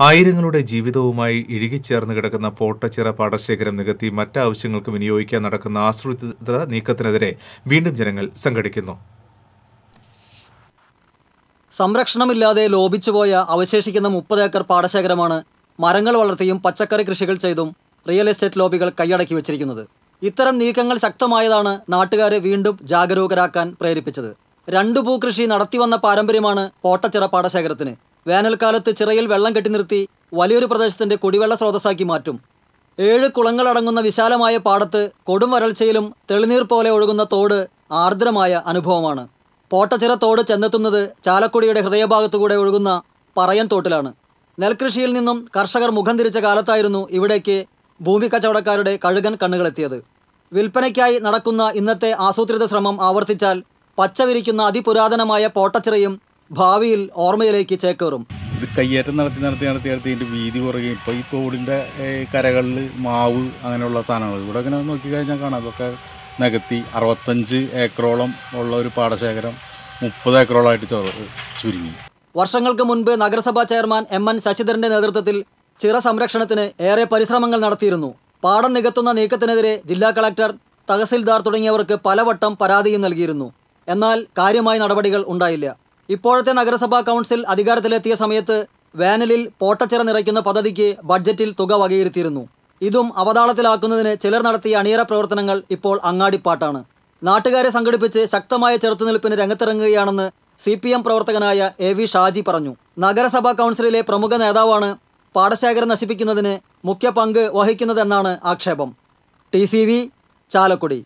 ആയിരങ്ങളുടെ ജീവിതവുമായി ഇഴുകിച്ചേർന്ന് കിടക്കുന്ന പോട്ടച്ചിറ പാടശേഖരം നികത്തി മറ്റാവശ്യങ്ങൾക്ക് വിനിയോഗിക്കാൻ നടക്കുന്ന ആസൂത്രിത നീക്കത്തിനെതിരെ വീണ്ടും ജനങ്ങൾ സംഘടിക്കുന്നു. സംരക്ഷണമില്ലാതെ ലോപിച്ചുപോയ അവശേഷിക്കുന്ന മുപ്പത് ഏക്കർ പാടശേഖരമാണ് മരങ്ങൾ വളർത്തിയും പച്ചക്കറി കൃഷികൾ ചെയ്തും റിയൽ എസ്റ്റേറ്റ് ലോബികൾ കൈയടക്കി വെച്ചിരിക്കുന്നത്. ഇത്തരം നീക്കങ്ങൾ ശക്തമായതാണ് നാട്ടുകാരെ വീണ്ടും ജാഗരൂകരാക്കാൻ പ്രേരിപ്പിച്ചത്. രണ്ടു പൂക്കൃഷി നടത്തിവന്ന പാരമ്പര്യമാണ് പോട്ടച്ചിറ പാടശേഖരത്തിന്. വേനൽക്കാലത്ത് ചിറയിൽ വെള്ളം കെട്ടി നിർത്തി വലിയൊരു പ്രദേശത്തിന്റെ കുടിവെള്ള സ്രോതസ്സാക്കി മാറ്റും. ഏഴ് കുളങ്ങളടങ്ങുന്ന വിശാലമായ പാടത്ത് കൊടും വരൾച്ചയിലും തെളിനീർ പോലെ ഒഴുകുന്ന തോട് ആർദ്രമായ അനുഭവമാണ്. പോട്ടച്ചിറ തോട് ചെന്നെത്തുന്നത് ചാലക്കുടിയുടെ ഹൃദയഭാഗത്തുകൂടെ ഒഴുകുന്ന പറയൻ തോട്ടിലാണ്. നെൽകൃഷിയിൽ നിന്നും കർഷകർ മുഖം തിരിച്ച കാലത്തായിരുന്നു ഇവിടേക്ക് ഭൂമി കച്ചവടക്കാരുടെ കഴുകൻ കണ്ണുകളെത്തിയത്. വിൽപ്പനയ്ക്കായി നടക്കുന്ന ഇന്നത്തെ ആസൂത്രിത ശ്രമം ആവർത്തിച്ചാൽ പച്ചവിരിക്കുന്ന അതിപുരാതനമായ പോട്ടച്ചിറയും ഭാവിയിൽ ഓർമ്മയിലേക്ക് ചേക്കേറും. ഇത് കയ്യേറ്റം നടത്തി നടത്തി നടത്തി നടത്തി ഇതിന്റെ വീതി കുറയുകയും ഇപ്പോൾ ഈ തോടിന്റെ കരകളിൽ മാവ് അങ്ങനെയുള്ള സാധനങ്ങൾ. ഇവിടെ ഇങ്ങനെ നോക്കിക്കഴിഞ്ഞാൽ കാണാം. അതൊക്കെ നികത്തി അറുപത്തഞ്ച് ഏക്കറോളം ഉള്ള ഒരു പാടശേഖരം മുപ്പത് ഏക്കറോളമായിട്ട് ചുരുങ്ങി. വർഷങ്ങൾക്ക് മുൻപ് നഗരസഭാ ചെയർമാൻ എം എൻ ശശിധരന്റെ നേതൃത്വത്തിൽ ചിറ സംരക്ഷണത്തിന് ഏറെ പരിശ്രമങ്ങൾ നടത്തിയിരുന്നു. പാടം നികത്തുന്ന നീക്കത്തിനെതിരെ ജില്ലാ കളക്ടർ തഹസിൽദാർ തുടങ്ങിയവർക്ക് പലവട്ടം പരാതിയും നൽകിയിരുന്നു. എന്നാൽ കാര്യമായ നടപടികൾ ഉണ്ടായില്ല. ഇപ്പോഴത്തെ നഗരസഭാ കൗൺസിൽ അധികാരത്തിലെത്തിയ സമയത്ത് വേനലിൽ പോട്ടച്ചിറ നിറയ്ക്കുന്ന പദ്ധതിക്ക് ബഡ്ജറ്റിൽ തുക വകയിരുത്തിയിരുന്നു. ഇതും അവതാളത്തിലാക്കുന്നതിന് ചിലർ നടത്തിയ അണിയറ പ്രവർത്തനങ്ങൾ ഇപ്പോൾ അങ്ങാടിപ്പാട്ടാണ്. നാട്ടുകാരെ സംഘടിപ്പിച്ച് ശക്തമായ ചെറുത്തുനിൽപ്പിന് രംഗത്തിറങ്ങുകയാണെന്ന് സി പി എം പ്രവർത്തകനായ എ വി ഷാജി പറഞ്ഞു. നഗരസഭാ കൗൺസിലിലെ പ്രമുഖ നേതാവാണ് പാടശേഖരം നശിപ്പിക്കുന്നതിന് മുഖ്യ പങ്ക് വഹിക്കുന്നതെന്നാണ് ആക്ഷേപം. T C V Chalakudy.